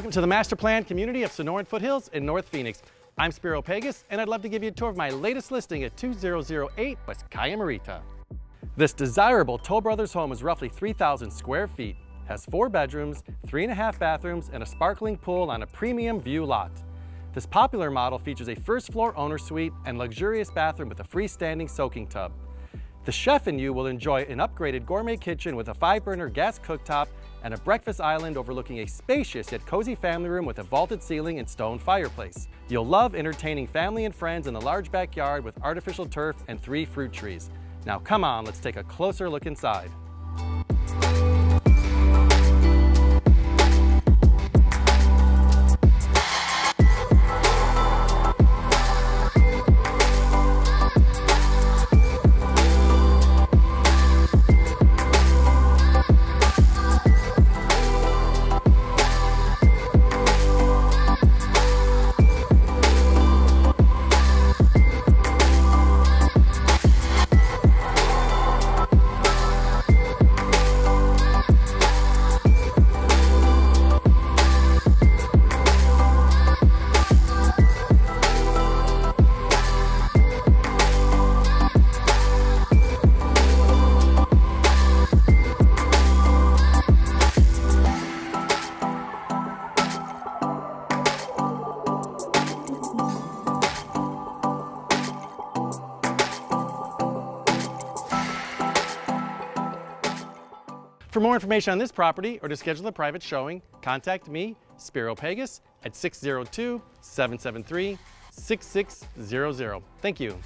Welcome to the master Plan community of Sonoran Foothills in North Phoenix. I'm Spero Pagos, and I'd love to give you a tour of my latest listing at 2008 West Calle Morita. This desirable Toll Brothers home is roughly 3,000 square feet, has four bedrooms, three and a half bathrooms, and a sparkling pool on a premium view lot. This popular model features a first floor owner suite and luxurious bathroom with a freestanding soaking tub. The chef and you will enjoy an upgraded gourmet kitchen with a five burner gas cooktop and a breakfast island overlooking a spacious yet cozy family room with a vaulted ceiling and stone fireplace. You'll love entertaining family and friends in the large backyard with artificial turf and three fruit trees. Now come on, let's take a closer look inside. For more information on this property or to schedule a private showing, contact me, Spero Pagos, at 602-773-6600. Thank you.